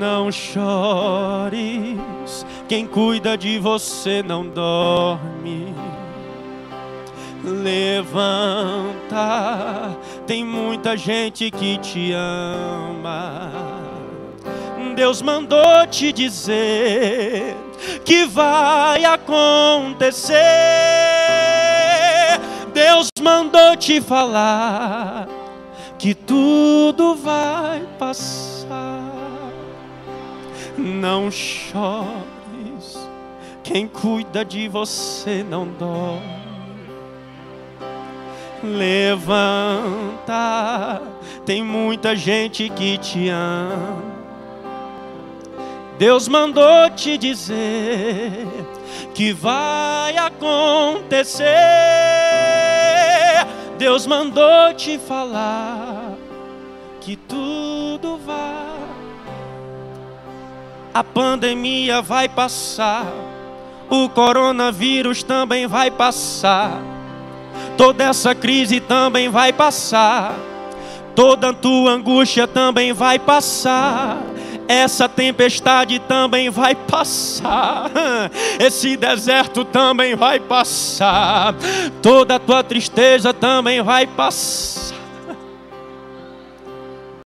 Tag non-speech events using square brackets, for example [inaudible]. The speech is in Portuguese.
Não chores, quem cuida de você não dorme. Levanta, tem muita gente que te ama. Deus mandou te dizer que vai acontecer. Deus mandou te falar que tudo vai passar. Não chores, quem cuida de você não dorme. Levanta, tem muita gente que te ama. Deus mandou te dizer que vai acontecer. Deus mandou te falar que tudo vai. A pandemia vai passar, o coronavírus também vai passar Toda essa crise também vai passar. Toda a tua angústia também vai passar. Essa tempestade também vai passar. [laughs] Esse deserto também vai passar. Toda a tua tristeza também vai passar